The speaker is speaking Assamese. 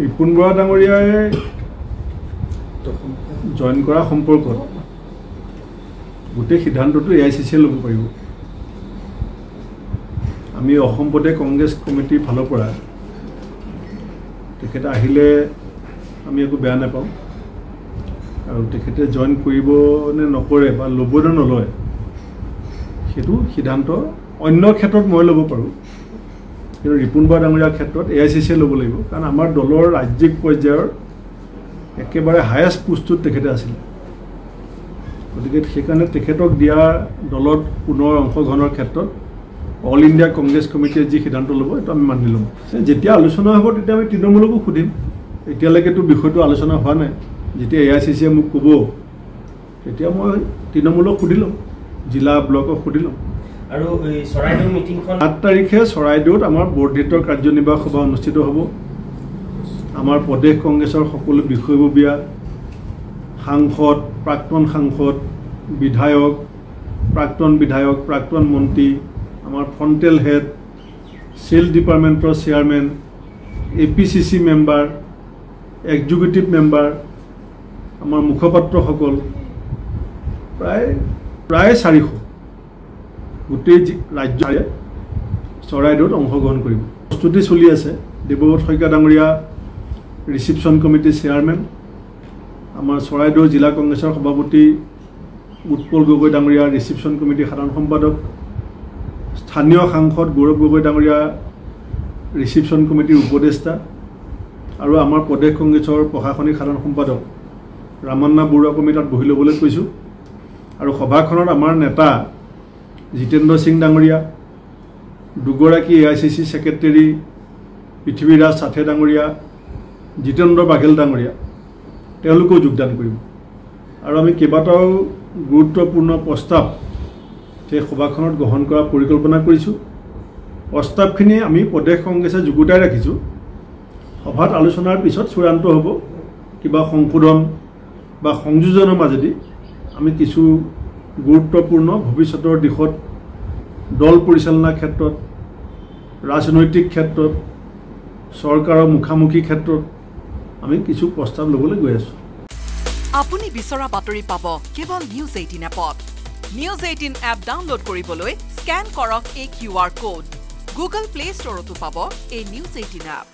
ৰিপুণ বৰা ডাঙৰীয়াই জইন কৰা সম্পৰ্কত? গোটেই সিদ্ধান্তটো এ আই চি চিয়ে ল'ব পাৰিব। আমি অসম প্ৰদেশ কংগ্ৰেছ কমিটিৰ ফালৰ পৰা তেখেতে আহিলে আমি একো বেয়া নাপাওঁ। আৰু তেখেতে জইন কৰিব নে নকৰে বা ল'ব নে নলয় সেইটো সিদ্ধান্ত অন্য ক্ষেত্ৰত মই ল'ব পাৰোঁ। কিন্তু ৰিপুণ বৰা ডাঙৰীয়াৰ ক্ষেত্ৰত এ আই চি চিয়ে ল'ব লাগিব। কাৰণ আমাৰ দলৰ ৰাজ্যিক পৰ্যায়ৰ একেবাৰে হায়েষ্ট পোষ্টটোত তেখেতে আছিলে। গতিকে সেইকাৰণে তেখেতক দিয়া দলত পুনৰ অংশগ্ৰহণৰ ক্ষেত্ৰত অল ইণ্ডিয়া কংগ্ৰেছ কমিটিয়ে যি সিদ্ধান্ত ল'ব সেইটো আমি মানি ল'ম। যেতিয়া আলোচনা হ'ব তেতিয়া আমি তৃণমূলকো সুধিম। এতিয়ালৈকেতো বিষয়টো আলোচনা হোৱা নাই। যেতিয়া এ আই চি চিয়ে মোক ক'ব তেতিয়া মই তৃণমূলক সুধি ল'ম। জিলা ব্লকক সুধি ল'ম। আৰু এই চৰাইদেউ মিটিংখন সাত তাৰিখে চৰাইদেউত আমাৰ বৰ্ধিত কাৰ্যনিৰ্বাহক সভা অনুষ্ঠিত হ'ব। আমাৰ প্ৰদেশ কংগ্ৰেছৰ সকলো বিষয়ববীয়া সাংসদ প্ৰাক্তন সাংসদ বিধায়ক প্ৰাক্তন বিধায়ক প্ৰাক্তন মন্ত্ৰী আমাৰ ফ্ৰণ্টেল হেড চেল ডিপাৰ্টমেণ্টৰ chairman A P C C member executive member আমাৰ মুখপাত্ৰসকল। প্ৰায় প্ৰায় চাৰিশ। গোটেই ৰাজ্যৰে চৰাইদেউত অংশগ্ৰহণ কৰিব। প্ৰস্তুতি চলি আছে। দেৱব্ৰত শইকীয়া ডাঙৰীয়া ৰিচিপশ্যন কমিটিৰ চেয়াৰমেন আমাৰ চৰাইদেউ জিলা কংগ্ৰেছৰ সভাপতি উৎপল গগৈ ডাঙৰীয়া ৰিচিপশ্যন কমিটিৰ সাধাৰণ সম্পাদক স্থানীয় সাংসদ গৌৰৱ গগৈ ডাঙৰীয়া ৰিচিপশ্যন কমিটিৰ উপদেষ্টা আৰু আমাৰ প্ৰদেশ কংগ্ৰেছৰ প্ৰশাসনিক সাধাৰণ সম্পাদক ৰামান্না বৰুৱাক আমি তাত বহি ল'বলৈ কৈছোঁ। আৰু সভাখনত আমাৰ নেতা জিতেন্দ্ৰ সিং ডাঙৰীয়া দুগৰাকী A I C C secretary Prithviraj Sathe ডাঙৰীয়া জিতেন্দ্ৰ বাঘেল ডাঙৰীয়া তেওঁলোকেও যোগদান কৰিব। আৰু আমি কেইবাটাও গুৰুত্বপূৰ্ণ প্ৰস্তাৱ সেই সভাখনত গ্ৰহণ কৰাৰ পৰিকল্পনা কৰিছোঁ। প্ৰস্তাৱখিনি আমি প্ৰদেশ কংগ্ৰেছে যুগুতাই ৰাখিছোঁ। সভাত আলোচনাৰ পিছত চূড়ান্ত হ'ব। কিবা সংশোধন বা সংযোজনৰ মাজেদি আমি কিছু গুৰুত্বপূৰ্ণ ভৱিষ্যতৰ দিশত দল পৰিচালনাৰ ক্ষেত্ৰত ৰাজনৈতিক ক্ষেত্ৰত চৰকাৰৰ মুখামুখি ক্ষেত্ৰত আমি কিছু প্ৰস্তাৱ ল'বলৈ গৈ আছোঁ। আপুনি বিচৰা বাতৰি পাব কেৱল নিউজ এইটিন এপত। নিউজ এইটিন এপ ডাউনলোড কৰিবলৈ স্কেন কৰক এই Q R code Google play ষ্টৰতো পাব এই নিউজ এইটিন এপ